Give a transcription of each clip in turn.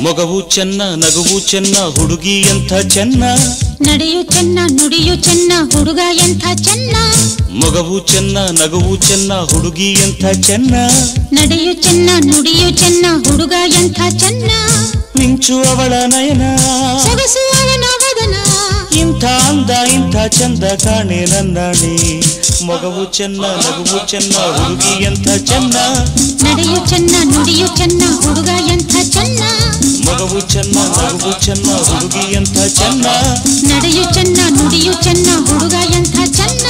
ಮೊಗವು ಚೆನ್ನ ನಗುವು ಚೆನ್ನ ಹುಡುಗಿ ಎಂಥ ಚೆನ್ನ? ನಡೆಯು ಚೆನ್ನ ನುಡಿಯು ಚೆನ್ನ ಹುಡುಗ ಎಂಥ ಚೆನ್ನ? ಮೊಗವು ಚೆನ್ನ ನಗುವು ಚೆನ್ನ ಹುಡುಗಿ ಎಂಥ ಚೆನ್ನ? ನಡೆಯು ಚೆನ್ನ ನುಡಿಯು ಚೆನ್ನ ಹುಡುಗ ಎಂಥ ಚೆನ್ನ? ಮಿಂಚು ಅವಳ ನಯನ. ಸೊಗಸು ಇಂಥ ಅಂದ ಇಂಥ ಚಂದ ಕಾಣೆ ನನ್ನಾಣಿ ಮೊಗವು ಚೆನ್ನ ನಗುವು ಚೆನ್ನ ಹುಡುಗಿ ಎಂಥ ಚೆನ್ನ ನಡೆಯು ಚೆನ್ನ ನುಡಿಯು ಚೆನ್ನ ಹುಡುಗ ಎಂಥ ಚೆನ್ನ ಮೊಗವು ಚೆನ್ನ ನಗುವು ಚೆನ್ನ ಹುಡುಗಿ ಎಂಥ ಚೆನ್ನ ನಡೆಯು ಚೆನ್ನ ನುಡಿಯು ಚೆನ್ನ ಹುಡುಗ ಎಂಥ ಚೆನ್ನ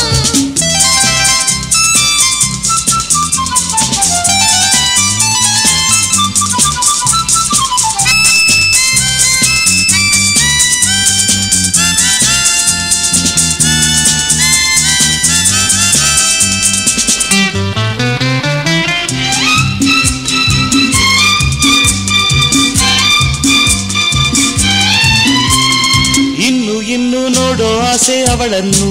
ಆಸೆ ಅವಳನ್ನು.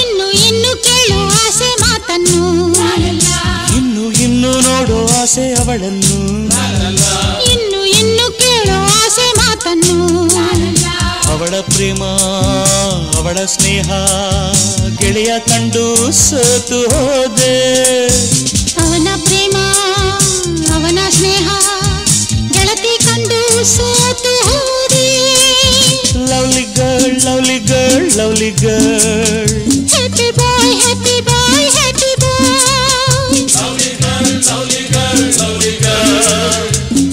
ಇನ್ನು ಇನ್ನು ಕೇಳು ಆಸೆ ಮಾತನ್ನು. ಇನ್ನು ಇನ್ನು ನೋಡು ಆಸೆ ಅವಳನ್ನು. ಇನ್ನು ಇನ್ನು ಕೇಳು ಆಸೆ ಮಾತನ್ನು. ಅವಳ ಪ್ರೇಮ ಅವಳ ಸ್ನೇಹ ಗೆಳೆಯ ಕಂಡು ಸತ್ತು ಹೋದೆ. ಅವನ ಪ್ರೇಮ ಅವನ ಸ್ನೇಹ ಗೆಳತಿ ಕಂಡು ಸೋತು lovely girl. Happy boy, happy boy, happy boy. Lovely girl, lovely girl, lovely girl.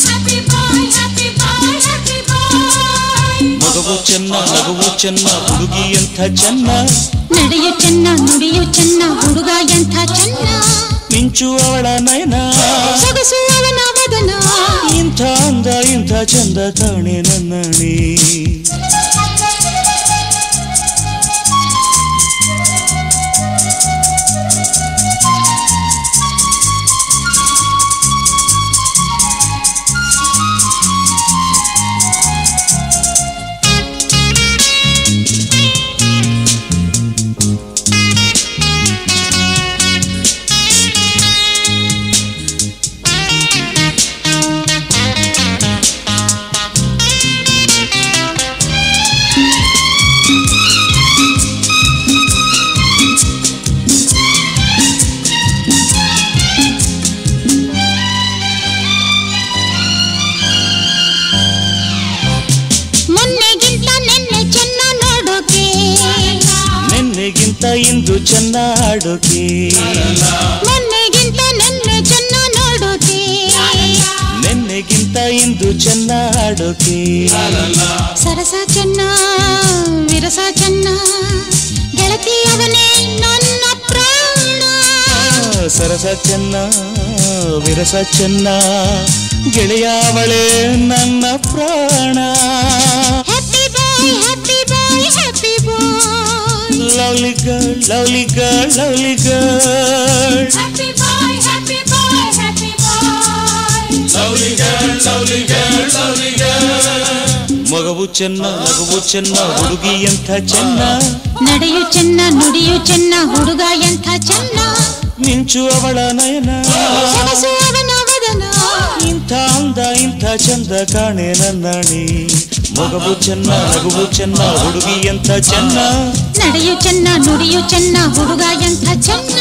Happy boy, happy boy, happy boy. మగవో చెన్న నగవో చెన్న హుడుగి ఎంత చెన్న ನಡೆಯ ಚೆನ್ನ ನುಡಿಯು ಚೆನ್ನ ಹುಡುಗ ಎಂಥ ಚೆನ್ನ ಮಿಂಚು ಅವಳ ನಯನ ಸೊಗಸು ಅವನ ವದನ ಇಂಥ ಅಂದ ಇಂಥ ಚಂದ ತಾಣೆ ನನ್ನಣಿ ನಿನ್ನೆಗಿಂತ ಇಂದು ಚೆನ್ನ ಆಡೋಕೆ ಮೊನ್ನೆಗಿಂತ ನಿನ್ನೆ ಚೆನ್ನ ನೋಡೋಕೆ ನಿನ್ನೆಗಿಂತ ಇಂದು ಚೆನ್ನ ಆಡೋಕೆ ಸರಸ ಚೆನ್ನ ವಿರಸ ಚೆನ್ನ ಗೆಳತಿ ಅವನೇ ನನ್ನ ಪ್ರಾಣ ಸರಸ ಚೆನ್ನ ವಿರಸ ಚೆನ್ನ ಗೆಳೆಯ ಅವಳೇ ನನ್ನ ಪ್ರಾಣ lovely girl, lovely girl, lovely girl. Happy boy, happy boy, happy boy. Lovely girl, lovely girl, lovely girl. మగవు చెన్న మగవు చెన్న హుడుగి ఎంత చెన్న నడయు చెన్న నుడియు చెన్న హుడుగ ఎంత చెన్న నించు అవళ నయన ఇంత అంద ఇంత ಚಂದ ಕಾಣೆ ನನ್ನಣಿ మగవు చెన్న నగువు చెన్న హుడుగి ఎంత చెన్న? నడియు ಚೆನ್ನ నుడియు ಚೆನ್ನ ಹುಡುಗ ఎంత ಚೆನ್ನ